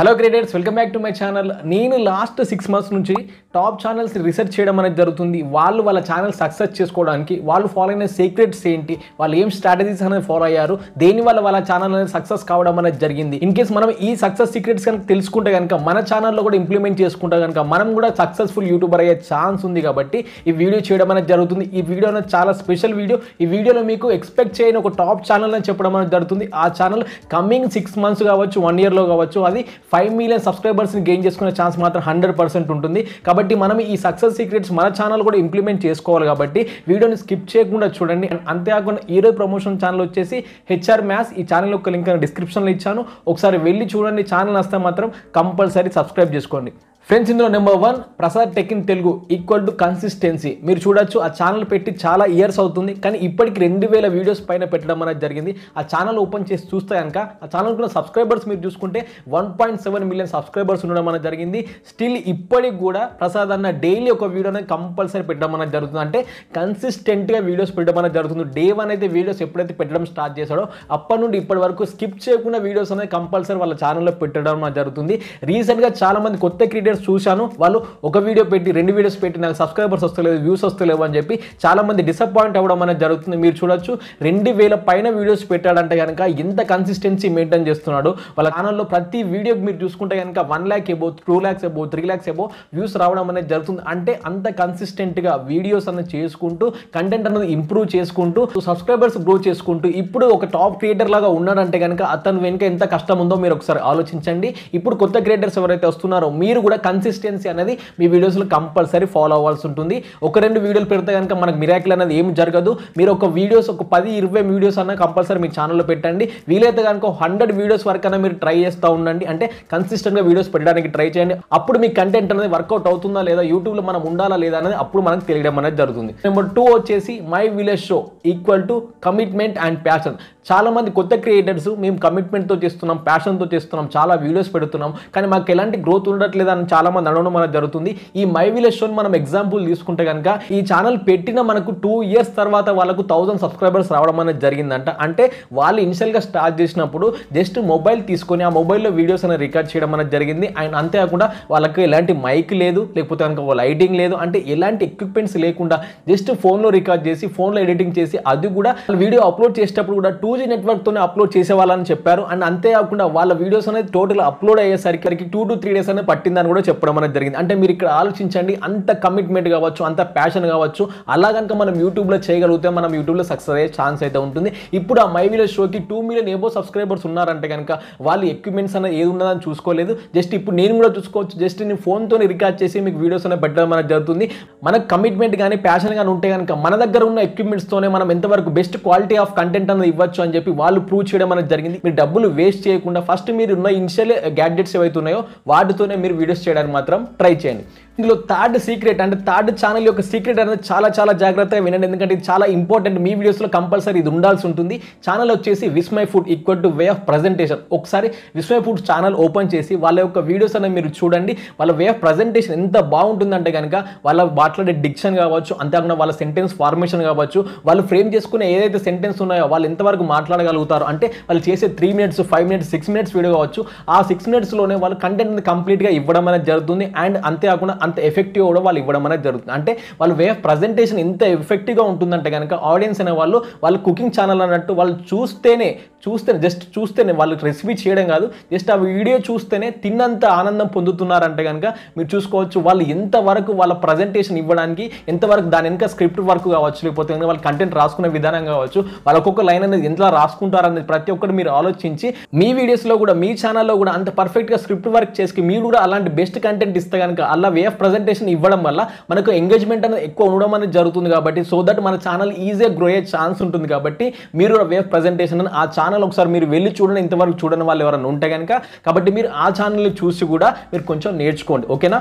Hello creators welcome back to my channel నేను last six months నుంచి top channels research చేయడం అనేది జరుగుతుంది. వాళ్ళు వాళ్ళ ఛానల్ సక్సెస్ చేసుకోవడానికి వాళ్ళు ఫాలో అయిన సీక్రెట్స్ ఏంటి వాళ్ళు ఏం స్ట్రాటజీస్ అనేది ఫాలో అయ్యారు దేని వల్ల వాళ్ళ ఛానల్ అనేది సక్సెస్ కావడం అనేది జరిగింది. ఇన్ కేస్ మనం ఈ సక్సెస్ సీక్రెట్స్ కనుక తెలుసుకుంటే కనుక మన ఛానల్లో కూడా ఇంప్లిమెంట్ చేసుకుంటే కనుక మనం కూడా సక్సెస్ఫుల్ యూట్యూబర్ అయ్యే ఛాన్స్ ఉంది కాబట్టి ఈ వీడియో చేయడం అనేది జరుగుతుంది. ఈ వీడియో అనేది చాలా స్పెషల్ వీడియో ఈ వీడియోలో మీకు ఎక్స్పెక్ట్ చేయని ఒక టాప్ ఛానల్ అని చెప్పడం అనేది జరుగుతుంది. ఆ ఛానల్ కమింగ్ సిక్స్ మంత్స్ కావచ్చు వన్ ఇయర్లో కావచ్చు అది ఫైవ్ మిలియన్ సబ్స్క్రైబర్స్ని గెయిన్ చేసుకునే ఛాన్స్ మాత్రం హండ్రెడ్ పర్సెంట్ ఉంటుంది. కాబట్టి మనం ఈ సక్సెస్ సీక్రెట్స్ మన ఛానల్ కూడా ఇంప్లిమెంట్ చేసుకోవాలి కాబట్టి వీడియోని స్కిప్ చేయకుండా చూడండి. అంతేకాకుండా ఈరోజు ప్రమోషన్ ఛానల్ వచ్చేసి హెచ్ఆర్ మ్యాథ్స్. ఈ ఛానల్ యొక్క లింక్ డిస్క్రిప్షన్లో ఇచ్చాను. ఒకసారి వెళ్ళి చూడండి. ఛానల్ వస్తే మాత్రం కంపల్సరీ సబ్స్క్రైబ్ చేసుకోండి. ఫ్రెండ్స్ ఇందులో number one Prasad tech in Telugu equal to consistency మీరు చూడొచ్చు ఆ ఛానల్ పెట్టి చాలా ఇయర్స్ అవుతుంది. కానీ ఇప్పటికి రెండు వేల వీడియోస్ పైన పెట్టడం అనేది జరిగింది. ఆ ఛానల్ ఓపెన్ చేసి చూస్తే కనుక ఆ ఛానల్ కూడా సబ్స్క్రైబర్స్ మీరు చూసుకుంటే one point seven million subscribers ఉండడం అనేది జరిగింది. స్టిల్ ఇప్పటికి కూడా ప్రసాద్ అన్న డైలీ ఒక వీడియో అనేది కంపల్సరీ పెట్టడం అనేది జరుగుతుంది. అంటే కన్సిస్టెంట్గా వీడియోస్ పెట్టడం అనేది జరుగుతుంది. డే వన్ అయితే వీడియోస్ ఎప్పుడైతే పెట్టడం స్టార్ట్ చేశాడో అప్పటి నుండి ఇప్పటి వరకు స్కిప్ చేయకుండా వీడియోస్ అనేది కంపల్సరీ వాళ్ళ ఛానల్లో పెట్టడం అనేది జరుగుతుంది. రీసెంట్గా చాలా మంది కొత్త క్రియేటర్స్ చూశాను. వాళ్ళు ఒక వీడియో పెట్టి రెండు వీడియోస్ పెట్టి నాకు సబ్స్క్రైబర్స్ వస్తలేదు వ్యూస్ వస్తలేవు అని చెప్పి చాలా మంది డిసప్పాయింట్ అవ్వడం అనేది జరుగుతుంది. మీరు చూడొచ్చు. రెండు వేల పైన వీడియోస్ పెట్టాడంటే కనుక ఎంత కన్సిస్టెన్సీ మెయింటైన్ చేస్తున్నాడు. వాళ్ళ ఛానల్లో ప్రతి వీడియో మీరు చూసుకుంటే కనుక one lakh above two lakhs above three lakhs above views రావడం అనేది జరుగుతుంది. అంటే అంత కన్సిస్టెంట్గా వీడియోస్ అనేది చేసుకుంటూ కంటెంట్ అనేది ఇంప్రూవ్ చేసుకుంటూ సబ్స్క్రైబర్స్ గ్రో చేసుకుంటూ ఇప్పుడు ఒక టాప్ క్రియేటర్ లాగా ఉన్నాడంటే కనుక అతను వెనుక ఎంత కష్టం ఉందో మీరు ఒకసారి ఆలోచించండి. ఇప్పుడు కొత్త క్రియేటర్స్ ఎవరైతే వస్తున్నారో మీరు కూడా కన్సిస్టెన్సీ అనేది మీ వీడియోస్లో కంపల్సరీ ఫాలో అవ్వాల్సి ఉంటుంది. ఒక రెండు వీడియోలు పెడితే కనుక మనకు మిరాకిల్ అనేది ఏం జరగదు. మీరు ఒక వీడియోస్ ఒక పది ఇరవై వీడియోస్ అన్న కంపల్సరీ మీ ఛానల్లో పెట్టండి. వీలైతే కనుక హండ్రెడ్ వీడియోస్ వరకు అయినా మీరు ట్రై చేస్తూ ఉండండి. అంటే కన్సిస్టెంట్గా వీడియోస్ పెట్టడానికి ట్రై చేయండి. అప్పుడు మీ కంటెంట్ అనేది వర్కౌట్ అవుతుందా లేదా యూట్యూబ్లో మనం ఉండాలా లేదా అనేది అప్పుడు మనకు తెలియడం అనేది జరుగుతుంది. నెంబర్ టూ వచ్చేసి my village show equal to commitment and passion చాలా మంది కొత్త క్రియేటర్స్ మేము కమిట్మెంట్తో చేస్తున్నాం ప్యాషన్తో చేస్తున్నాం చాలా వీడియోస్ పెడుతున్నాం. కానీ మాకు ఎలాంటి గ్రోత్ ఉండట్లేదు అని చాలా మంది అనడం మనకు జరుగుతుంది. ఈ మై విలేజ్ షోని మనం ఎగ్జాంపుల్ తీసుకుంటే కనుక ఈ ఛానల్ పెట్టిన మనకు టూ ఇయర్స్ తర్వాత వాళ్ళకు థౌసండ్ సబ్స్క్రైబర్స్ రావడం అనేది జరిగిందంట. అంటే వాళ్ళు ఇనిషియల్గా స్టార్ట్ చేసినప్పుడు జస్ట్ మొబైల్ తీసుకొని ఆ మొబైల్లో వీడియోస్ అనేది రికార్డ్ చేయడం అనేది జరిగింది. అండ్ అంతేకాకుండా వాళ్ళకి ఎలాంటి మైక్ లేదు లేకపోతే కనుక లైటింగ్ లేదు. అంటే ఎలాంటి ఎక్విప్మెంట్స్ లేకుండా జస్ట్ ఫోన్లో రికార్డ్ చేసి ఫోన్లో ఎడిటింగ్ చేసి అది కూడా వీడియో అప్లోడ్ చేసేటప్పుడు కూడా టూ జీ నెట్వర్క్తోనే అప్లోడ్ చేసేవాళ్ళని చెప్పారు. అండ్ అంతేకాకుండా వాళ్ళ వీడియోస్ అనేది టోటల్ అప్లోడ్ అయ్యేసరికి టూ టు త్రీ డేస్ అనేది పట్టిందని కూడా చెప్పడం అనేది జరిగింది. అంటే మీరు ఇక్కడ ఆలోచించండి అంత కమిట్మెంట్ కావచ్చు అంత ప్యాషన్ కావచ్చు అలా కనుక మనం యూట్యూబ్లో చేయగలిగితే మనం యూట్యూబ్లో సక్సెస్ అయ్యే ఛాన్స్ అయితే ఉంటుంది. ఇప్పుడు ఆ మై విలేజ్ షోకి టూ మిలియన్ ఏబో సబ్స్క్రైబర్స్ ఉన్నారంటే కనుక వాళ్ళు ఎక్విప్మెంట్స్ అనేది ఏది ఉన్నదని చూసుకోలేదు. జస్ట్ ఇప్పుడు నేను కూడా చూసుకోవచ్చు. జస్ట్ నేను ఫోన్తో రికార్డ్ చేసి మీకు వీడియోస్ అనేది పెట్టడం అనేది జరుగుతుంది. మనకు కమిట్మెంట్ కానీ ప్యాషన్ కానీ ఉంటే కనుక మన దగ్గర ఉన్న ఎక్విప్మెంట్స్తోనే మనం ఎంతవరకు బెస్ట్ క్వాలిటీ ఆఫ్ కంటెంట్ అనేది ఇవ్వచ్చు అని చెప్పి వాళ్ళు ప్రూవ్ చేయడం అనేది జరిగింది. మీరు డబ్బులు వేస్ట్ చేయకుండా ఫస్ట్ మీరు ఉన్న ఇనిషియల్ గ్యాడ్జెట్స్ ఏవైతే ఉన్నాయో వాటితోనే మీరు వీడియోస్ చేయడానికి మాత్రం ట్రై చేయండి. ఇందులో థర్డ్ సీక్రెట్ అంటే థర్డ్ ఛానల్ యొక్క సీక్రెట్ అనేది చాలా చాలా జాగ్రత్తగా వినండి. ఎందుకంటే ఇది చాలా ఇంపార్టెంట్. మీ వీడియోస్లో కంపల్సరీ ఇది ఉండాల్సి ఉంటుంది. ఛానల్ వచ్చేసి Vismai food equal to way of presentation ఒకసారి విస్మై ఫుడ్ ఛానల్ ఓపెన్ చేసి వాళ్ళ యొక్క వీడియోస్ అనేది మీరు చూడండి. వాళ్ళ వే ఆఫ్ ప్రజెంటేషన్ ఎంత బాగుంటుందంటే కనుక వాళ్ళ మాట్లాడే డిక్షన్ కావచ్చు అంతేకాకుండా వాళ్ళ సెంటెన్స్ ఫార్మేషన్ కావచ్చు వాళ్ళు ఫ్రేమ్ చేసుకునే ఏదైతే సెంటెన్స్ ఉన్నాయో వాళ్ళు ఎంతవరకు మాట్లాడగలుగుతారు అంటే వాళ్ళు చేసే three minutes five minutes six minutes video కావచ్చు. ఆ సిక్స్ మినిట్స్లోనే వాళ్ళు కంటెంట్ కంప్లీట్గా ఇవ్వడం అనేది జరుగుతుంది. అండ్ అంతేకాకుండా అంత ఎఫెక్టివ్ కూడా వాళ్ళు ఇవ్వడం అనేది జరుగుతుంది. అంటే వాళ్ళ వే ఆఫ్ ప్రజెంటేషన్ ఎంత ఎఫెక్టివ్గా ఉంటుందంటే కనుక ఆడియన్స్ అనే వాళ్ళు వాళ్ళు కుకింగ్ ఛానల్ అన్నట్టు వాళ్ళు చూస్తేనే చూస్తేనే జస్ట్ చూస్తేనే వాళ్ళకి రెసిపీ చేయడం కాదు జస్ట్ ఆ వీడియో చూస్తేనే తిన్నంత ఆనందం పొందుతున్నారంటే కనుక మీరు చూసుకోవచ్చు వాళ్ళు ఎంతవరకు వాళ్ళ ప్రజెంటేషన్ ఇవ్వడానికి ఎంతవరకు దాని వెనుక స్క్రిప్ట్ వర్క్ కావచ్చు లేకపోతే వాళ్ళు వాళ్ళ కంటెంట్ రాసుకునే విధానం కావచ్చు వాళ్ళ ఒక్కొక్క లైన్ అనేది ఎంత రాసుకుంటారనేది ప్రతి ఒక్కటి మీరు ఆలోచించి మీ వీడియోస్లో కూడా మీ ఛానల్లో కూడా అంత పర్ఫెక్ట్గా స్క్రిప్ట్ వర్క్ చేసి మీరు కూడా అలాంటి బెస్ట్ కంటెంట్ ఇస్తే కనుక అలా వే ఆఫ్ ప్రజెంటేషన్ ఇవ్వడం వల్ల మనకు ఎంగేజ్మెంట్ అనేది ఎక్కువ ఉండడం అనేది జరుగుతుంది కాబట్టి సో దట్ మన ఛానల్ ఈజీగా గ్రో అయ్యే ఛాన్స్ ఉంటుంది కాబట్టి మీరు వే ఆఫ్ ప్రజెంటేషన్ ఆ ఛానల్ ఒకసారి మీరు వెళ్ళి చూడండి ఇంతవరకు చూడని వాళ్ళు ఎవరైనా ఉంటే కనుక కాబట్టి మీరు ఆ ఛానల్ని చూసి కూడా మీరు కొంచెం నేర్చుకోండి ఓకేనా?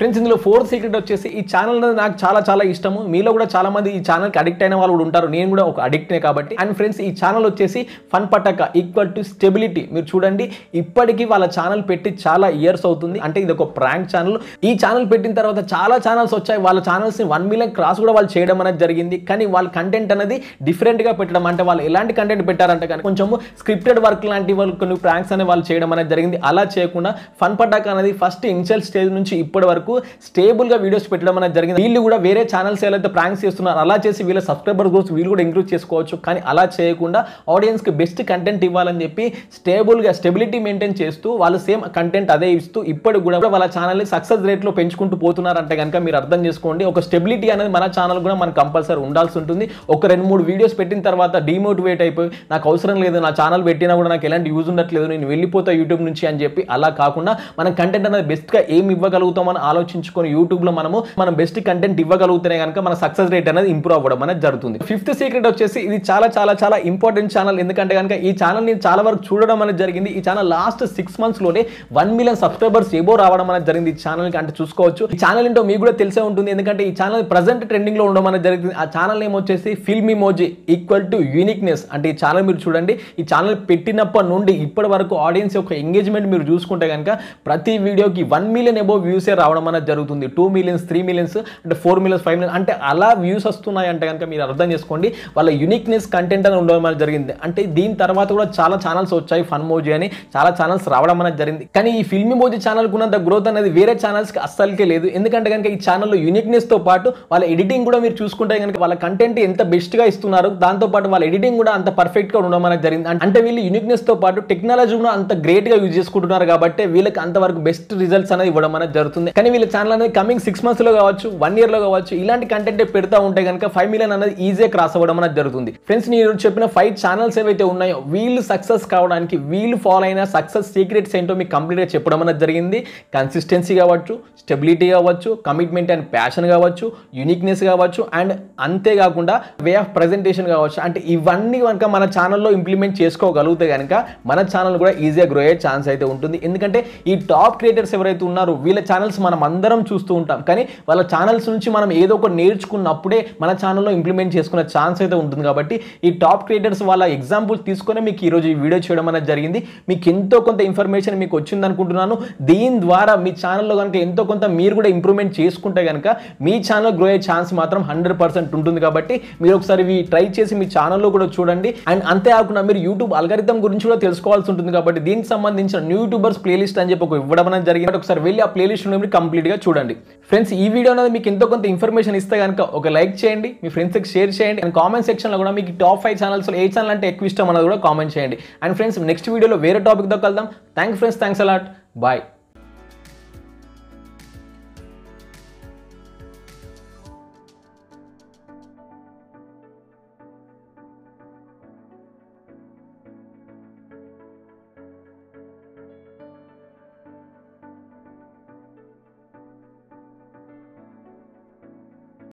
ఫ్రెండ్స్ ఇందులో ఫోర్త్ సీక్రెట్ వచ్చేసి ఈ ఛానల్ అనేది నాకు చాలా చాలా ఇష్టము. మీలో కూడా చాలా మంది ఈ ఛానల్కి అడిక్ట్ అయిన వాళ్ళు కూడా ఉంటారు. నేను కూడా ఒక అడిక్ట్నే కాబట్టి. అండ్ ఫ్రెండ్స్ ఈ ఛానల్ వచ్చేసి fun Pataka equal to stability మీరు చూడండి ఇప్పటికీ వాళ్ళ ఛానల్ పెట్టి చాలా ఇయర్స్ అవుతుంది. అంటే ఇది ఒక ప్రాంక్ ఛానల్ ఈ ఛానల్ పెట్టిన తర్వాత చాలా ఛానల్స్ వచ్చాయి. వాళ్ళ ఛానల్స్ని వన్ మిలియన్ క్రాస్ కూడా వాళ్ళు చేయడం అనేది జరిగింది. కానీ వాళ్ళ కంటెంట్ అనేది డిఫరెంట్గా పెట్టడం అంటే వాళ్ళు ఎలాంటి కంటెంట్ పెట్టారంటే కానీ కొంచెం స్క్రిప్టెడ్ వర్క్ లాంటి వాళ్ళు కొన్ని ప్రాంక్స్ అనేవి వాళ్ళు చేయడం అనేది జరిగింది. అలా చేయకుండా ఫన్ పటాక్ అనేది ఫస్ట్ ఇనిషియల్ స్టేజ్ నుంచి ఇప్పటి వరకు స్టేబుల్గా వీడియోస్ పెట్టడం అనేది జరిగింది. వీళ్ళు కూడా వేరే ఛానల్స్ ఏదైతే ప్రాంక్స్ చేస్తున్నారు అలా చేసి వీళ్ళ సబ్స్క్రైబర్ గ్రోత్ వీళ్ళు కూడా ఇంక్రీజ్ చేసుకోవచ్చు. కానీ అలా చేయకుండా ఆడియన్స్కి బెస్ట్ కంటెంట్ ఇవ్వాలని చెప్పి స్టేబుల్గా స్టెబిలిటీ మెయింటైన్ చేస్తూ వాళ్ళు సేమ్ కంటెంట్ అదే ఇస్తూ ఇప్పటికి కూడా వాళ్ళ ఛానల్ని సక్సెస్ రేట్లో పెంచుకుంటూ పోతున్నారంటే కనుక మీరు అర్థం చేసుకోండి. ఒక స్టెబిలిటీ అనేది మన ఛానల్ కూడా మనకు కంపల్సరీ ఉండాల్సి ఉంటుంది. ఒక రెండు మూడు వీడియోస్ పెట్టిన తర్వాత డిమోటివేట్ అయిపోయి నాకు అవసరం లేదు నా ఛానల్ పెట్టినా కూడా నాకు ఎలాంటి యూజ్ ఉండట్లేదు నేను వెళ్ళిపోతా యూట్యూబ్ నుంచి అని చెప్పి అలా కాకుండా మనం కంటెంట్ అనేది బెస్ట్గా ఏం ఇవ్వగలుగుతామని ఆలోచించుకొని యూట్యూబ్లో మనము మనం బెస్ట్ కంటెంట్ ఇవ్వగలుగుతేనే కనుక మన సక్సెస్ రేట్ అనేది ఇంప్రూవ్ అవ్వడం అనేది జరుగుతుంది. ఫిఫ్త్ సీక్రెట్ వచ్చేసి ఇది చాలా చాలా చాలా ఇంపార్టెంట్ ఛానల్ ఎందుకంటే కనుక ఈ ఛానల్ నేను చాలా వరకు చూడడం అనేది జరిగింది. ఈ ఛానల్ లాస్ట్ సిక్స్ మంత్స్లోనే వన్ మిలియన్ సబ్స్క్రైబర్స్ ఏవో రావడం అనేది జరిగింది. ఈ ఛానల్కి అంటే చూసుకోవచ్చు. ఈ ఛానల్ ఏంటో మీకు కూడా తెలిసే ఉంటుంది. ఎందుకంటే ఈ ఛానల్ ప్రజెంట్ ట్రెండింగ్లో ఉండడం అనేది జరిగింది. ఆ ఛానల్ నేమ్ వచ్చేసి film emoji equal to uniqueness అంటే ఈ ఛానల్ మీరు చూడండి. ఈ ఛానల్ పెట్టినప్పటి నుండి ఇప్పటి వరకు ఆడియన్స్ యొక్క ఎంగేజ్మెంట్ మీరు చూసుకుంటే కనుక ప్రతి వీడియోకి వన్ మిలియన్ ఎబో వ్యూసే రావడం అనేది జరుగుతుంది. టూ మిలియన్స్ త్రీ మిలియన్స్ అంటే ఫోర్ మిలియన్స్ ఫైవ్ మిలియన్స్ అంటే అలా వ్యూస్ వస్తున్నాయి అంటే కనుక మీరు అర్థం చేసుకోండి. వాళ్ళ యూనిక్నెస్ కంటెంట్ అని ఉండడం అనేది జరిగింది. అంటే దీని తర్వాత కూడా చాలా ఛానల్స్ వచ్చాయి. ఫన్ మోజీ అని చాలా ఛానల్స్ రావడం అనేది జరిగింది. కానీ ఈ ఫిల్మీ మోజీ ఛానల్ ఉన్నంత గ్రోత్ అనేది వేరే ఛానల్స్కి అస్సలకే లేదు. ఎందుకంటే కనుక ఈ ఛానల్లో యూనిక్నెస్తో పాటు వాళ్ళ ఎడిటింగ్ కూడా మీరు చూసుకుంటే కనుక వాళ్ళ కంటెంట్ ఎంత బెస్ట్గా ఇస్తున్నారు దాంతో పాటు వాళ్ళ ఎడిటింగ్ కూడా అంత పర్ఫెక్ట్గా ఉండడం అనేది జరిగింది. అంటే వీళ్ళు యూనిక్నెస్తో పాటు టెక్నాలజీ కూడా అంత గ్రేట్గా యూజ్ చేసుకుంటున్నారు కాబట్టి వీళ్ళకి అంతవరకు బెస్ట్ రిజల్ట్స్ అనేది ఇవ్వడం అనేది జరుగుతుంది. కానీ వీళ్ళ ఛానల్ అనేది కమింగ్ సిక్స్ మంత్స్లో కావచ్చు వన్ ఇయర్లో కావచ్చు ఇలాంటి కంటెంట్ పెడతా ఉంటే కనుక ఫైవ్ మిలియన్ అనేది ఈజీగా క్రాస్ అవ్వడం అనేది జరుగుతుంది. ఫ్రెండ్స్ నేను చెప్పిన ఫైవ్ ఛానల్స్ ఏవైతే ఉన్నాయో వీళ్ళు సక్సెస్ కావడానికి వీళ్ళు ఫాలో అయిన సక్సెస్ సీక్రెట్స్ ఏంటో మీకు కంప్లీట్గా చెప్పడం అనేది జరిగింది. కన్సిస్టెన్సీ కావచ్చు స్టెబిలిటీ కావచ్చు కమిట్మెంట్ అండ్ ప్యాషన్ కావచ్చు యూనిక్నెస్ కావచ్చు అండ్ అంతేకాకుండా వే ఆఫ్ ప్రజెంటేషన్ కావచ్చు. అంటే ఇవన్నీ కనుక మన ఛానల్లో ఇంప్లిమెంట్ చేసుకోగలిగితే కనుక మన ఛానల్ కూడా ఈజీగా గ్రో అయ్యే ఛాన్స్ అయితే ఉంటుంది. ఎందుకంటే ఈ టాప్ క్రియేటర్స్ ఎవరైతే ఉన్నారో వీళ్ళ ఛానల్స్ మనం అందరం చూస్తూ ఉంటాం. కానీ వాళ్ళ ఛానల్స్ నుంచి మనం ఏదో ఒకటి నేర్చుకున్నప్పుడే మన ఛానల్లో ఇంప్లిమెంట్ చేసుకునే ఛాన్స్ అయితే ఉంటుంది కాబట్టి ఈ టాప్ క్రియేటర్స్ వాళ్ళ ఎగ్జాంపుల్ తీసుకొని మీకు ఈరోజు ఈ వీడియో చేయడం అనేది జరిగింది. మీకు ఎంతో కొంత ఇన్ఫర్మేషన్ మీకు వచ్చింది అనుకుంటున్నాను. దీని ద్వారా మీ ఛానల్లో కనుక ఎంతో కొంత మీరు కూడా ఇంప్రూవ్మెంట్ చేసుకుంటే కనుక మీ ఛానల్ గ్రో అయ్యే ఛాన్స్ మాత్రం హండ్రెడ్ పర్సెంట్ ఉంటుంది కాబట్టి మీరు ఒకసారి ఇవి ట్రై చేసి మీ ఛానల్లో కూడా చూడండి. అండ్ అంతేకాకుండా మీరు యూట్యూబ్ అల్గరిథం గురించి కూడా తెలుసుకోవాల్సి ఉంటుంది కాబట్టి దీనికి సంబంధించిన న్యూ యూట్యూబర్స్ ప్లేలిస్ట్ అని చెప్పి ఒక ఇవ్వడం అనేది జరిగింది. ఒకసారి వెళ్ళి ఆ ప్లేలిస్ట్ కంప్లీట్ కంప్లీట్గా చూడండి. ఫ్రెండ్స్ ఈ వీడియో అనేది మీకు ఎంతో కొంత ఇన్ఫర్మేషన్ ఇస్తే కనుక ఒక లైక్ చేయండి మీ ఫ్రెండ్స్కి షేర్ చేయండి అండ్ కామెంట్ సెక్షన్లో కూడా మీకు టాప్ ఫైవ్ ఛానల్స్లో ఏ ఛానల్ అంటే ఎక్కువ ఇష్టం అన్నది కూడా కామెంట్ చేయండి. అండ్ ఫ్రెండ్స్ నెక్స్ట్ వీడియోలో వేరే టాపిక్తో కలుద్దాం. Thank friends thanks a lot. Bye.